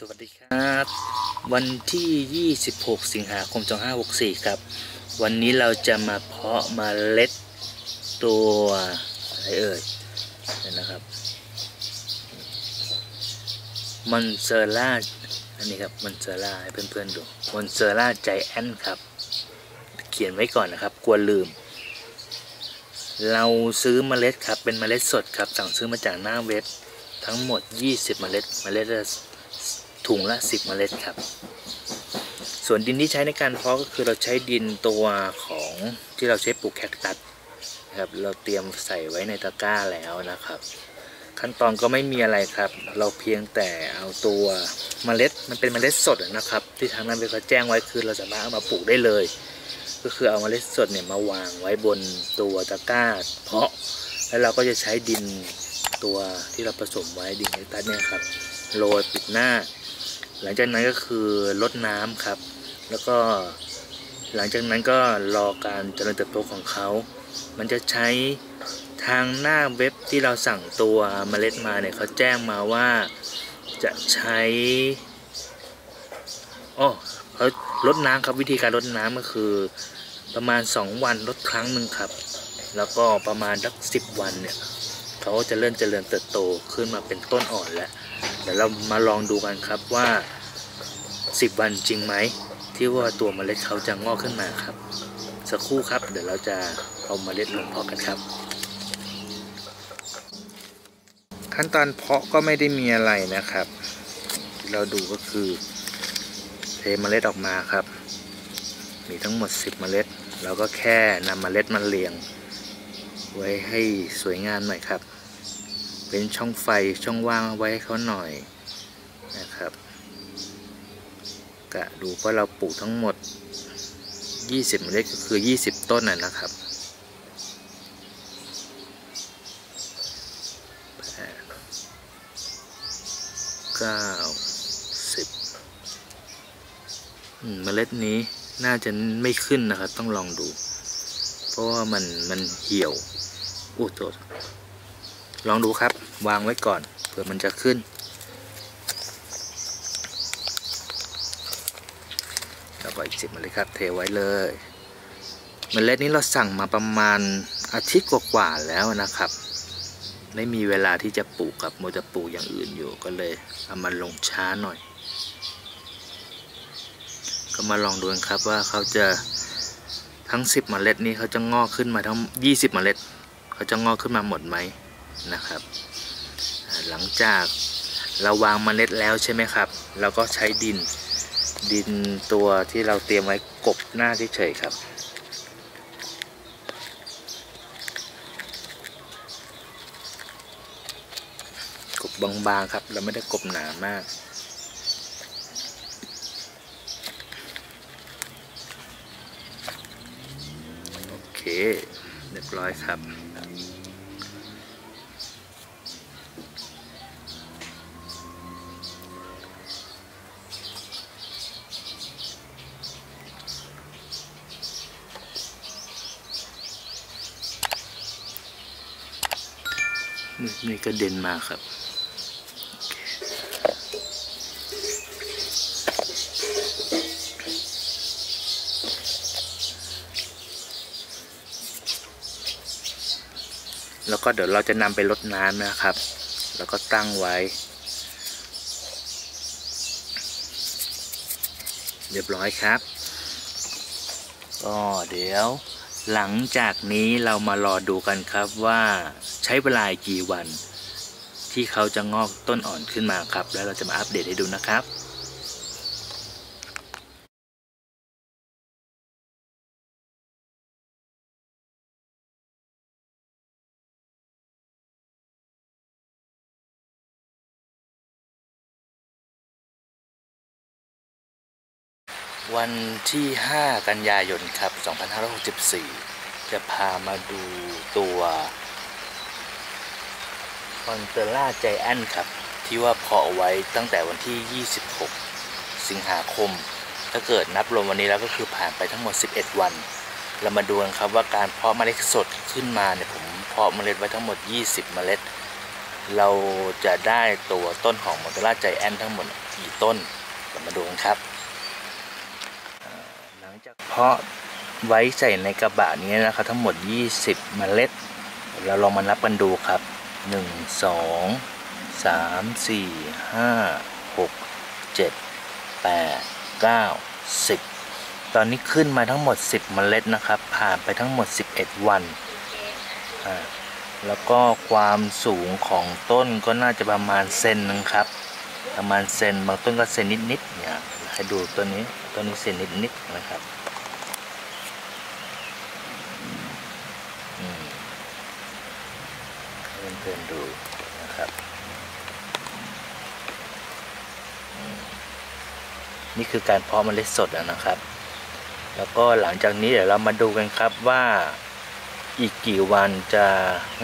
สวัสดีครับ วันที่ 26 สิงหาคม 2564 ครับ วันนี้เราจะมาเพาะเมาเล็ดตัวอะไรเอ่ยนะครับมอนเซอร่าอันนี้ครับมอนเซอร่าให้เพื่อนๆดูมอนเซอร่าใจแอนครับ เขียนไว้ก่อนนะครับ กลัวลืม เราซื้อเมล็ดครับ เป็นเมล็ดสดครับ สั่งซื้อมาจากหน้าเว็บทั้งหมด 20เมล็ดเมล็ดละ ถุงละ 10 เมล็ดครับ ส่วนดินที่ใช้ในการเพาะก็คือเราใช้ดินตัวของที่เราใช้ปลูกแคคตัสนะครับเราเตรียมใส่ไว้ในตะกร้าแล้วนะครับ ขั้นตอนก็ไม่มีอะไรครับ เราเพียงแต่เอาตัวเมล็ดมันเป็นเมล็ดสดนะครับ ที่ทางนั้นเขาแจ้งไว้คือเราสามารถเอามาปลูกได้เลย ก็คือเอาเมล็ดสดเนี่ยมาวางไว้บนตัวตะกร้า เพาะแล้วเราก็จะใช้ดินตัวที่เราผสมไว้ดินแคคตัสเนี่ยครับโรยปิดหน้า หลังจากนั้นก็คือลดน้ำครับ แล้วก็หลังจากนั้นก็รอการเจริญเติบโตของเขา มันจะใช้ทางหน้าเว็บที่เราสั่งตัวเมล็ดมาเนี่ยเขาแจ้งมาว่าจะใช้อ๋อเขาลดน้ำครับวิธีการลดน้ำก็คือประมาณ 2 วันลดครั้งหนึ่งครับ แล้วก็ประมาณสักสิบวันเนี่ย เขาจะเริ่มเจริญเติบโตขึ้นมาเป็นต้นอ่อนแล้ว เดี๋ยวเรามาลองดูกันครับว่า 10 วันจริงไหม ที่ว่าตัวเมล็ดเขาจะงอกขึ้นมาครับ สักครู่ครับ เดี๋ยวเราจะเอาเมล็ดลงเพาะกันครับ ขั้นตอนเพาะก็ไม่ได้มีอะไรนะครับ เราดูก็คือเทเมล็ดออกมาครับ มีทั้งหมด 10 เมล็ดเราก็แค่นำเมล็ดมาเรียงไว้ให้สวยงามหน่อยครับ เป็นช่องไฟช่องว่างไว้ให้เขาหน่อยนะครับ กะดูว่าเราปลูกทั้งหมด 20เมล็ดก็คือ 20 ต้นน่ะนะครับเก้าสิบเมล็ดนี้น่าจะไม่ขึ้นนะครับ ต้องลองดู เพราะว่ามันมันเหี่ยวอู้ตัว ลองดูครับ วางไว้ก่อนเผื่อมันจะขึ้น แล้วก็อีกสิบเมล็ดครับ เทไว้เลย เมล็ดนี้เราสั่งมาประมาณอาทิตย์กว่าๆแล้วนะครับ ไม่มีเวลาที่จะปลูกครับโมจะปลูกอย่างอื่นอยู่ก็เลยเอามาลงช้าหน่อย ก็มาลองดูครับว่าเขาจะทั้ง 10 เมล็ดนี้เขาจะงอกขึ้นมาทั้ง 20 เมล็ด เขาจะงอกขึ้นมาหมดไหม นะครับ หลังจากเราวางเมล็ดแล้วใช่ไหมครับ เราก็ใช้ดินดินตัวที่เราเตรียมไว้กบหน้าเฉยๆครับ กบบางๆครับ เราไม่ได้กบหนามากโอเคเรียบร้อยครับ นี่ก็เด่นมาครับแล้วก็เดี๋ยวเราจะนำไปลดน้ำนะครับ แล้วก็ตั้งไว้ เรียบร้อยครับ ก็เดี๋ยวหลังจากนี้เรามารอดูกันครับว่า ใช้เวลากี่วัน ที่เขาจะงอกต้นอ่อนขึ้นมาครับ แล้วเราจะมาอัปเดตให้ดูนะครับวันที่ 5 กันยายน ครับ 2564 จะพามาดูตัว มอนเตล่าใจแอนครับ ที่ว่าเพาะไว้ตั้งแต่วันที่ 26 สิงหาคม ถ้าเกิดนับรวมวันนี้แล้วก็คือผ่านไปทั้งหมด 11 วัน เรามาดูกันครับว่าการเพาะเมล็ดสดขึ้นมาเนี่ยผมเพาะเมล็ดไว้ทั้งหมด 20 เมล็ด เราจะได้ตัวต้นของมอนเตล่าใจแอนทั้งหมดกี่ต้นเรามาดูกันครับหลังจากเพาะไว้ใส่ในกระบะนี้นะครับทั้งหมด 20 เมล็ด เราลองมานับกันดูครับ 1 2 3 4 5 6 7 8 9 10ตอนนี้ขึ้นมาทั้งหมด 10 เมล็ดนะครับ ผ่านไปทั้งหมด 11 วันอ่าแล้วก็ความสูงของต้นก็น่าจะประมาณเซนนึงครับ ประมาณเซนบางต้นก็เซนนิดๆเนี่ยให้ดูต้นนี้ต้นนี้เซนนิดๆนะครับอืมให้เพื่อนๆดูนะครับ นี่คือการเพาะเมล็ดสดนะครับ แล้วก็หลังจากนี้เดี๋ยวเรามาดูกันครับว่าอีกกี่วันจะ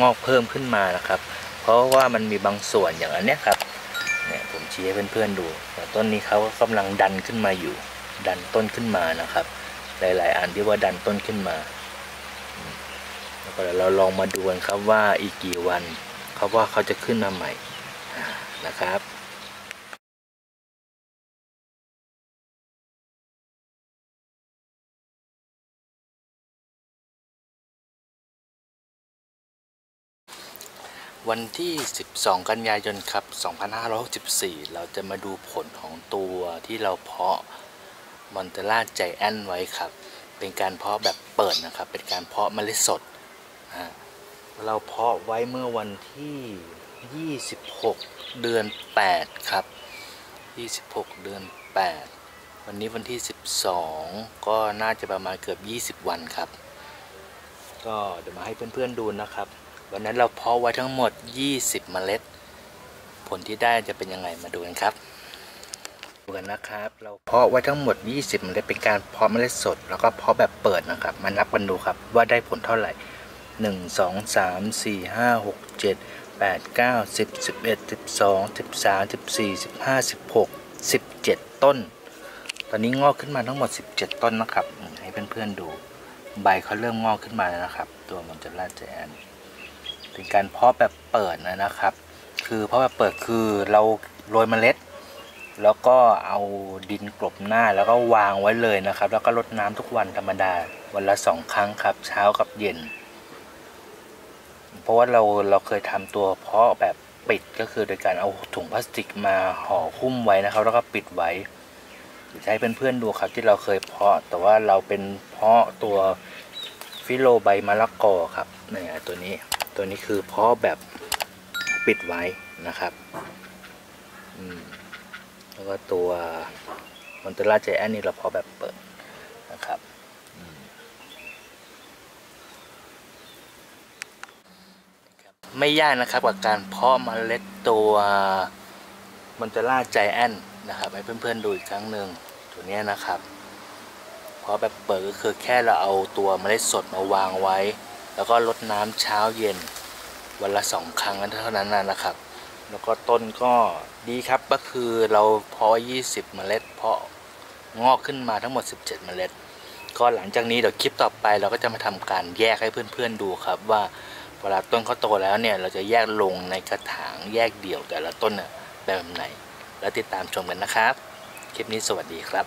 งอกเพิ่มขึ้นมานะครับ เพราะว่ามันมีบางส่วนอย่างอันเนี้ยครับเนี่ยผมชี้ให้เพื่อนๆดูแต่ต้นนี้เขาก็กำลังดันขึ้นมาอยู่ ดันต้นขึ้นมานะครับ หลายๆ อันที่ว่าดันต้นขึ้นมาแล้วก็เดี๋ยวเราลองมาดูกันครับว่าอีกกี่วัน เขาว่าเขาจะขึ้นมาใหม่นะครับวันที่ 12 กันยายนครับ 2564 เราจะมาดูผลของตัวที่เราเพาะมอนเตล่าใจแอนไว้ครับ เป็นการเพาะแบบเปิดนะครับ เป็นการเพาะเมล็ดสดอ่า เราเพาะไว้เมื่อวันที่ 26 เดือน 8 ครับ 26 เดือน 8 วันนี้วันที่ 12 ก็น่าจะประมาณเกือบ 20 วันครับ ก็เดี๋ยวมาให้เพื่อนๆดูนะครับ วันนั้นเราเพาะไว้ทั้งหมด 20 เมล็ด ผลที่ได้จะเป็นยังไงมาดูกันครับดูกันนะครับ เราเพาะไว้ทั้งหมด 20 เมล็ดเป็นการเพาะเมล็ดสด แล้วก็เพาะแบบเปิดนะครับ มานับกันดูครับว่าได้ผลเท่าไหร่ 1 2 3 4 5 6 7 8 9 10 11 12 13 14 15 16 17 ต้น ตอนนี้งอกขึ้นมาทั้งหมด 17 ต้นนะครับ ให้เพื่อนๆดู ใบเขาเริ่มงอกขึ้นมาแล้วนะครับ ตัวมอนเจล่าแจนเป็นการเพาะแบบเปิดนะนะครับ คือเพาะแบบเปิดคือเราโรยเมล็ด แล้วก็เอาดินกลบหน้าแล้วก็วางไว้เลยนะครับ แล้วก็รดน้ำทุกวันธรรมดาวันละสองครั้งครับ เช้ากับเย็น ราะว่าเราเราเคยทำตัวเพาะแบบปิดก็คือโดยการเอาถุงพลาสติกมาห่อหุ้มไว้นะครับ แล้วก็ปิดไว้ให้เป็นเพื่อนดูครับที่เราเคยเพาะ แต่ว่าเราเป็นเพาะตัวฟิโลใบมะละกอครับเนี่ยตัวนี้ตัวนี้คือเพาะแบบปิดไว้นะครับแล้วก็ตัวมอนเตล่าใจแอนนี่เราเพาะแบบเปิดนะครับอืมครับ ไม่ยากนะครับกับการเพาะเมล็ดตัวมอนเตล่าใจแอนนะครับให้เพื่อนๆดูอีกครั้งหนึ่งตัวนี้นะครับ เพราะแบบเปิดก็คือแค่เราเอาตัวเมล็ดสดมาวางไว้ แล้วก็รดน้ำเช้าเย็น วันละสองครั้งนั้นเท่านั้นนะครับ แล้วก็ต้นก็ดีครับก็คือเราเพาะ 20 เมล็ด เพาะงอกขึ้นมาทั้งหมด 17 เมล็ด ก็หลังจากนี้เดี๋ยวคลิปต่อไปเราก็จะมาทำการแยกให้เพื่อนๆดูครับว่า เวลาต้นเขาโตแล้วเนี่ยเราจะแยกลงในกระถางแยกเดี่ยวแต่ละต้นน่ะแบบไหน แล้วติดตามชมกันนะครับ คลิปนี้สวัสดีครับ